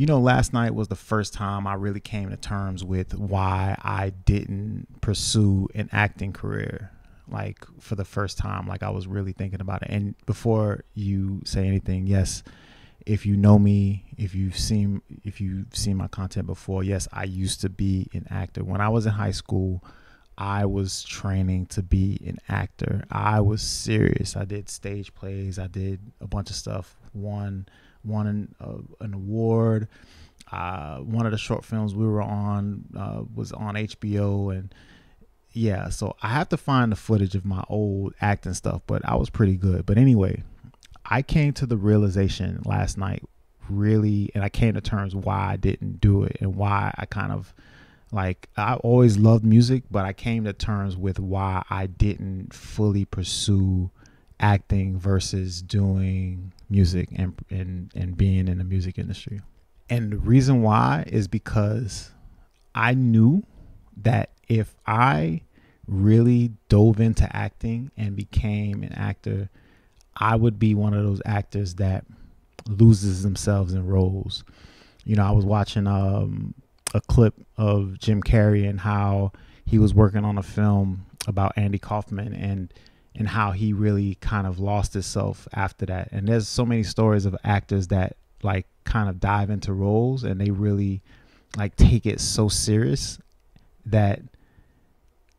You know, last night was the first time I really came to terms with why I didn't pursue an acting career. Like for the first time, like I was really thinking about it. And before you say anything, yes, if you know me, if you've seen if you've seen my content before, yes, I used to be an actor. When I was in high school, I was training to be an actor. I was serious. I did stage plays. I did a bunch of stuff. Won won an, uh, an award. Uh, one of the short films we were on uh, was on HBO, and yeah, so I have to find the footage of my old acting stuff, but I was pretty good. But anyway, I came to the realization last night, really, and I came to terms why I didn't do it and why I kind of like I always loved music, but I came to terms with why I didn't fully pursue acting versus doing music and and and being in the music industry. And the reason why is because I knew that if I really dove into acting and became an actor, I would be one of those actors that loses themselves in roles. You know, I was watching um, a clip of Jim Carrey and how he was working on a film about Andy Kaufman and and how he really kind of lost himself after that. And there's so many stories of actors that like kind of dive into roles and they really like take it so serious that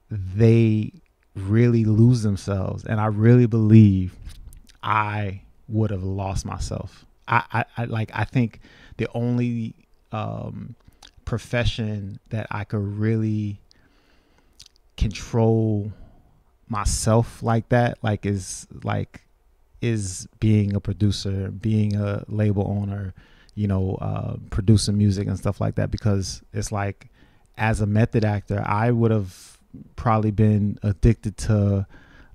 they really lose themselves. And I really believe I would have lost myself. I, I, I like I think the only um, profession that I could really control myself like that, like is like is being a producer, being a label owner, you know, uh, producing music and stuff like that. Because it's like, as a method actor, I would have probably been addicted to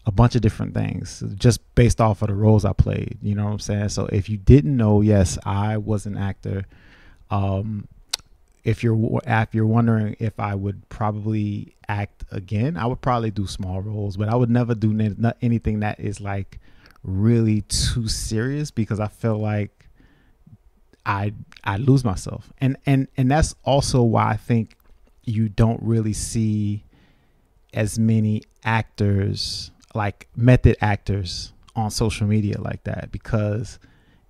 a bunch of different things just based off of the roles I played. You know what I'm saying? So if you didn't know, yes, I was an actor. Um, if you're if you're wondering if I would probably act again, I would probably do small roles, but I would never do anything that is like really too serious because I feel like I I lose myself. And and and that's also why I think you don't really see as many actors like method actors on social media like that because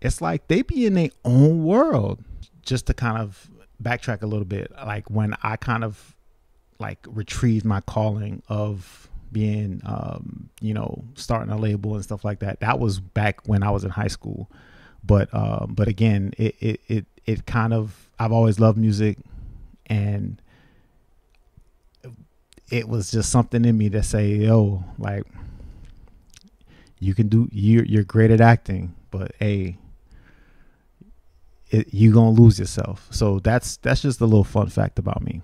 it's like they be in their own world just to kind of backtrack a little bit. Like when i kind of like retrieved my calling of being um you know starting a label and stuff like that that was back when i was in high school. But um but again it it it, it kind of i've always loved music and it was just something in me to say, yo, like you can do you're you're great at acting, but hey, it, you gonna lose yourself. So that's that's just a little fun fact about me.